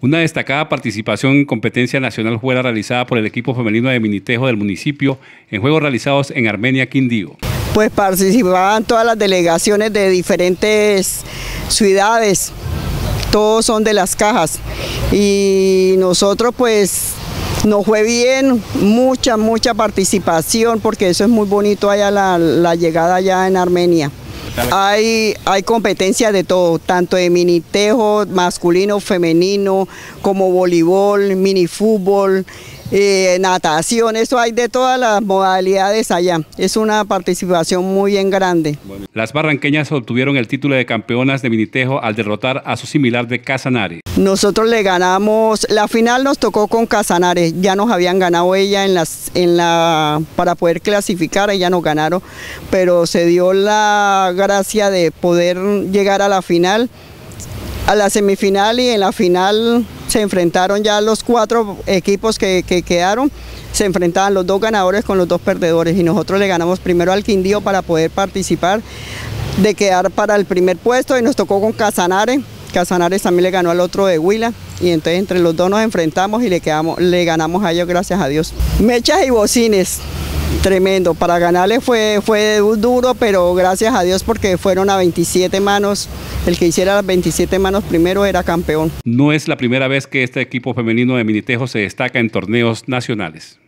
Una destacada participación en competencia nacional fue la realizada por el equipo femenino de Minitejo del municipio en juegos realizados en Armenia, Quindío. Pues participaban todas las delegaciones de diferentes ciudades, todos son de las cajas y nosotros pues nos fue bien, mucha, mucha participación porque eso es muy bonito allá la, la llegada allá en Armenia. Hay, hay competencia de todo, tanto de minitejo, masculino, femenino, como voleibol, minifútbol, eh, natación, eso hay de todas las modalidades allá. Es una participación muy bien grande. Las barranqueñas obtuvieron el título de campeonas de Minitejo al derrotar a su similar de Casanare. Nosotros le ganamos, la final nos tocó con Casanare, ya nos habían ganado ella en las, en la, para poder clasificar, ella nos ganaron, pero se dio la gracia de poder llegar a la final a la semifinal y en la final se enfrentaron ya los cuatro equipos que, quedaron, se enfrentaban los dos ganadores con los dos perdedores y nosotros le ganamos primero al Quindío para poder participar de quedar para el primer puesto y nos tocó con Casanare, Casanares también le ganó al otro de Huila y entonces entre los dos nos enfrentamos y le, quedamos, le ganamos a ellos gracias a Dios. Mechas y bocines, tremendo. Para ganarle fue, fue duro, pero gracias a Dios porque fueron a 27 manos. El que hiciera las 27 manos primero era campeón. No es la primera vez que este equipo femenino de Minitejo se destaca en torneos nacionales.